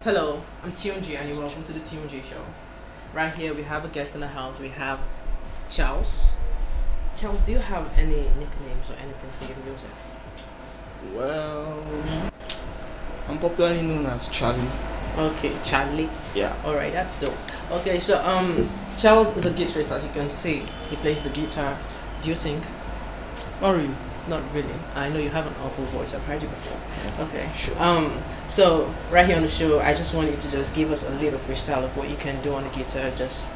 Tunji and you're welcome to the Tunejji show. Right here we have a guest in the house. We have Charles. Charles, do you have any nicknames or anything for your music? Well, I'm popularly known as Charlie. Okay, Charlie. Yeah. Alright, that's dope. Okay, so um Charles is a guitarist as you can see. He plays the guitar. Do you sing? Not really. Not really. I know you have an awful voice. I've heard you before. Okay. Sure. Um. So right here on the show, I just want you to just give us a little freestyle of what you can do on the guitar. Just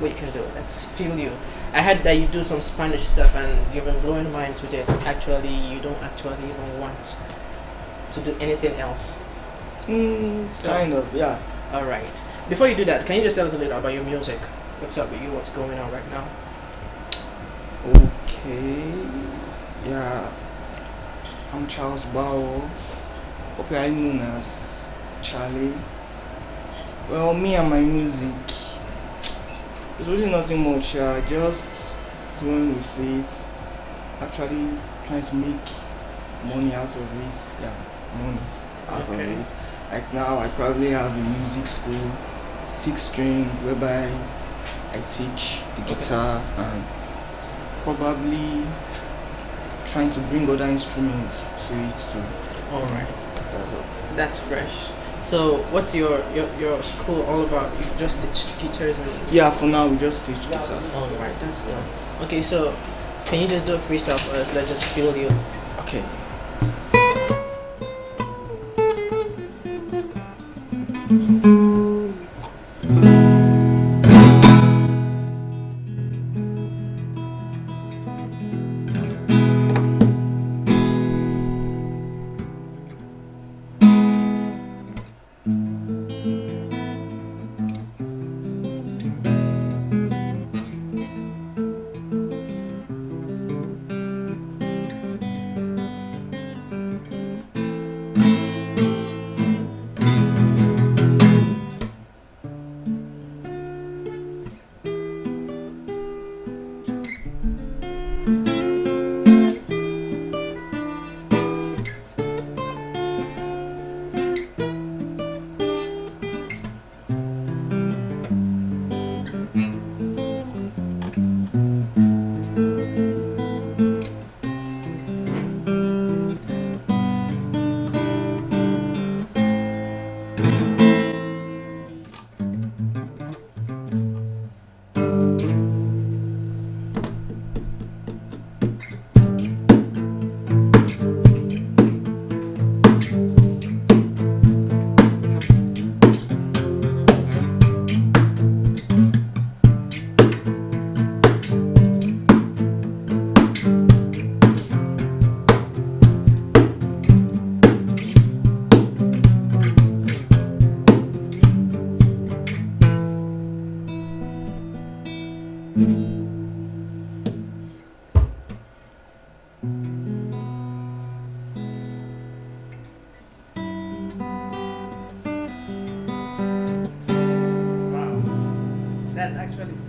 what you can do. Let's feel you. I heard that you do some Spanish stuff and you've been blowing minds with it. Actually, you don't actually even want to do anything else. Mm, So- kind of, yeah. All right. Before you do that, can you just tell us a little about your music? What's up with you? What's going on right now? Okay. Yeah. I'm Charles Bawor, popularly known as Charlie. Well, me and my music, it's really nothing much. Yeah, just flowing with it. Actually, trying to make money out of it. Yeah, money out Okay. of it. Like now, I probably have a music school, six string, whereby I teach the Okay. guitar and probably trying to bring other instruments to it too. All right. That's all. That's fresh. So, what's your your, your school all about? You just teach guitars and. Yeah, for now we just teach guitar. All right, that's done. Okay, so can you just do a freestyle for us? Let's just feel you. Okay. Wow, that's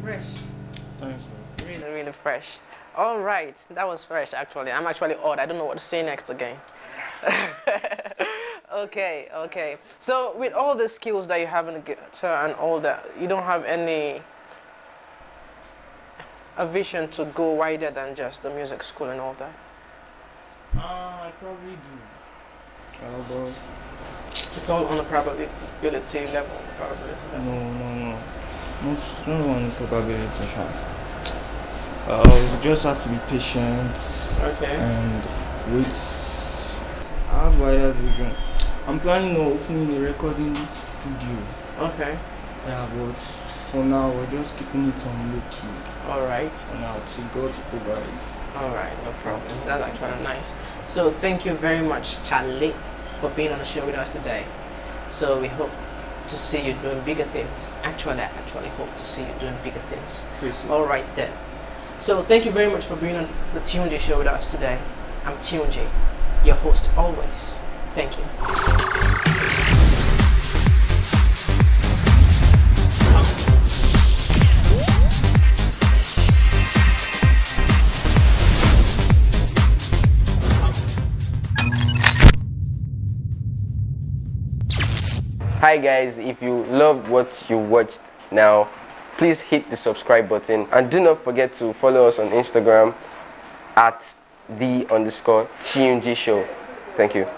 fresh. Thanks, bro. Really, really fresh. All right, that was fresh. Actually, I'm actually odd. I don't know what to say next again. okay, okay. So, with all the skills that you have in the guitar and all that, you don't have any a vision to go wider than just the music school and all that. Ah, I probably do. Uh, but It's all on the probability level. Probability level. no, no, no. Not, not on probability, sha. Uh, we just have to be patient Okay. and wait. I have wider vision. I'm planning on opening a recording studio. Okay. Yeah, but for now we're just keeping it on low key. All right. For now, till God's provide. All right, no problem. That's actually nice. So thank you very much, Charlie, for being on the show with us today. So we hope to see you doing bigger things. Actually, I actually hope to see you doing bigger things. Praise All right then. So thank you very much for being on the Tunejji show with us today. I'm Tunji, your host always. Thank you. Hi guys, if you loved what you watched now, please hit the subscribe button and do not forget to follow us on Instagram at the underscore TUNG show. Thank you.